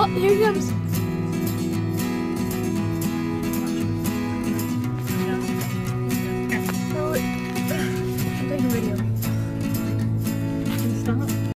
Oh, here he comes. Oh, I'm taking video. Can you stop?